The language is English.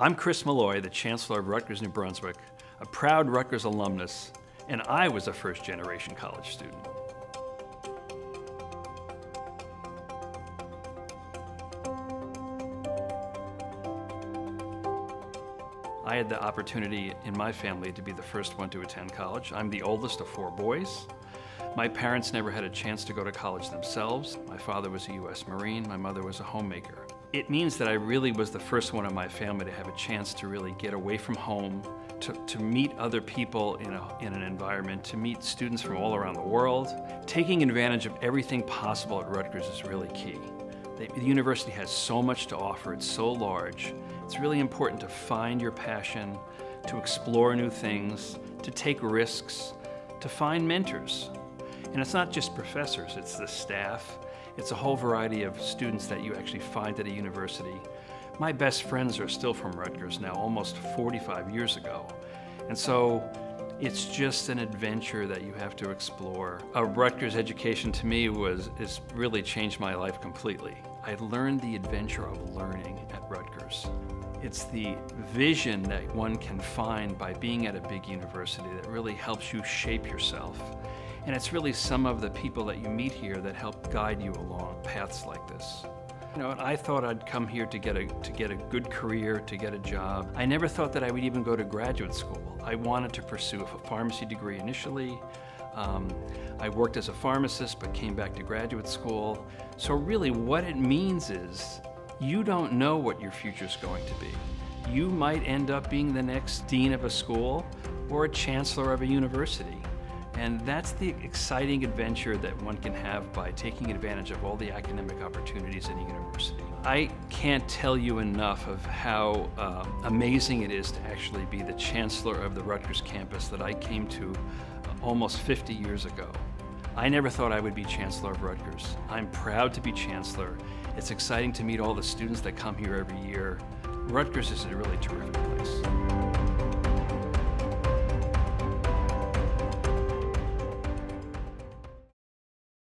I'm Chris Molloy, the Chancellor of Rutgers, New Brunswick, a proud Rutgers alumnus, and I was a first generation college student. I had the opportunity in my family to be the first one to attend college. I'm the oldest of four boys. My parents never had a chance to go to college themselves. My father was a U.S. Marine, my mother was a homemaker. It means that I really was the first one in my family to have a chance to really get away from home, to, to meet other people in, a, in an environment, to meet students from all around the world. Taking advantage of everything possible at Rutgers is really key. The, the university has so much to offer, it's so large. It's really important to find your passion, to explore new things, to take risks, to find mentors. And it's not just professors, it's the staff, it's a whole variety of students that you actually find at a university. My best friends are still from Rutgers now, almost 45 years ago. And so it's just an adventure that you have to explore. A Rutgers education to me was has really changed my life completely. I learned the adventure of learning at Rutgers. It's the vision that one can find by being at a big university that really helps you shape yourself. And it's really some of the people that you meet here that help guide you along paths like this. You know, I thought I'd come here to get a to get a good career, to get a job. I never thought that I would even go to graduate school. I wanted to pursue a pharmacy degree initially. Um, I worked as a pharmacist, but came back to graduate school. So really, what it means is you don't know what your future is going to be. You might end up being the next dean of a school or a chancellor of a university. And that's the exciting adventure that one can have by taking advantage of all the academic opportunities in a university. I can't tell you enough of how uh, amazing it is to actually be the chancellor of the Rutgers campus that I came to uh, almost 50 years ago. I never thought I would be chancellor of Rutgers. I'm proud to be chancellor. It's exciting to meet all the students that come here every year. Rutgers is a really terrific place.